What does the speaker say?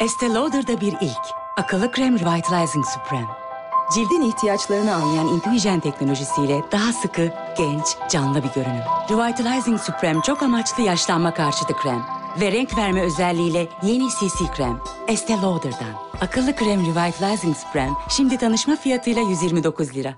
Estee Lauder'da bir ilk. Akıllı krem Revitalizing Supreme. Cildin ihtiyaçlarını anlayan Intuigen teknolojisiyle daha sıkı, genç, canlı bir görünüm. Revitalizing Supreme çok amaçlı yaşlanma karşıtı krem. Ve renk verme özelliğiyle yeni CC krem. Estee Lauder'dan. Akıllı krem Revitalizing Supreme şimdi tanışma fiyatıyla 129 lira.